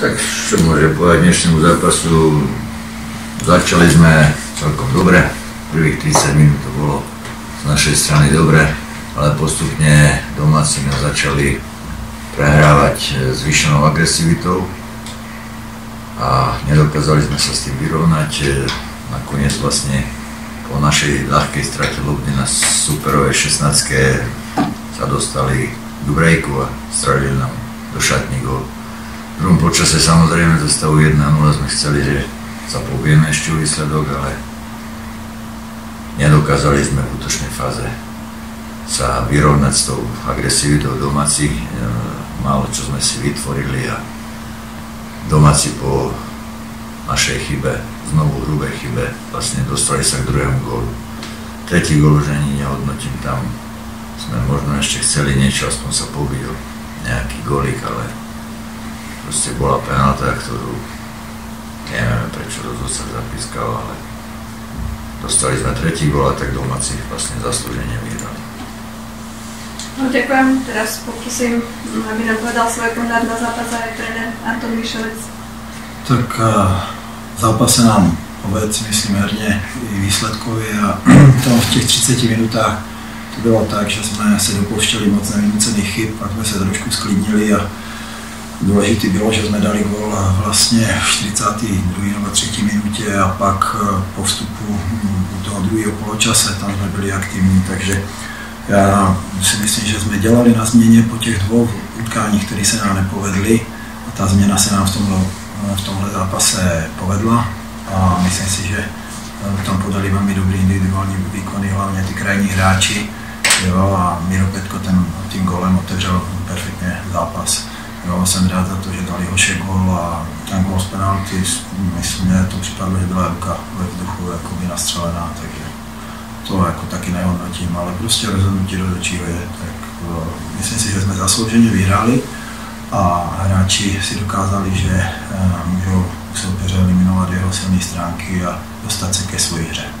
Tak čo môže povedať dnešnému zápasu? Začali sme celkom dobre. Prvých 30 minút to bolo z našej strany dobre, ale postupne domáci nás začali prehrávať e, zvýšenou agresivitou a nedokázali sme sa s tým vyrovnať. E, Nakoniec vlastne po našej ľahkej strate lobny na superovej 16 sa dostali do breaku a strelili nám do šatní gol druhom počase samozrejme zo stavu 1-0 sme chceli, že sa pobijeme ešte o výsledok, ale nedokázali sme v útočnej fáze sa vyrovnať s tou agresivitou domácich. E, málo čo sme si vytvorili a domáci po našej chybe, znovu hrubej chybe, vlastne dostali sa k druhému gólu. Tretí gól už ani nehodnotím tam. Sme možno ešte chceli niečo, aspoň sa pobiť o nejaký golík, ale proste bola penálta, ktorú neviem prečo rozhodca zapískal, ale dostali sme tretí gol a tak domáci vlastne zaslúženie vyhrali. No, ďakujem. Teraz pokusím, aby nám povedal svoj pohľad na zápas aj tréner Anton Mišelec. Tak v zápase nám povedz, myslím, herně i výsledkově a tam v těch 30 minutách to bylo tak, že jsme se dopouštěli moc nevynucených chyb, pak jsme se trošku sklidnili a Důležité bylo, že jsme dali gol vlastně v 42. nebo 3. minutě a pak eh, po vstupu do toho druhého poločase tam jsme byli aktivní, takže já si myslím, že jsme dělali na změně po těch dvou utkáních, které se nám nepovedly a ta změna se nám v tomhle, eh, v tomhle zápase povedla a myslím si, že eh, tam podali velmi dobrý individuální výkony, hlavně ty krajní hráči jo, a Miro Petko ten, tím golem otevřel perfektně zápas. Jo, jsem rád za to, že dali Hoše gol a ten gol z penalty, myslím, že to připadlo, že byla ruka ve vzduchu jako by nastřelená, takže to jako taky nehodnotím, ale prostě rozhodnutí rozhodčího je, tak uh, myslím si, že jsme zaslouženě vyhráli a hráči si dokázali, že uh, můžou soupeře eliminovat jeho silné stránky a dostat se ke své hře.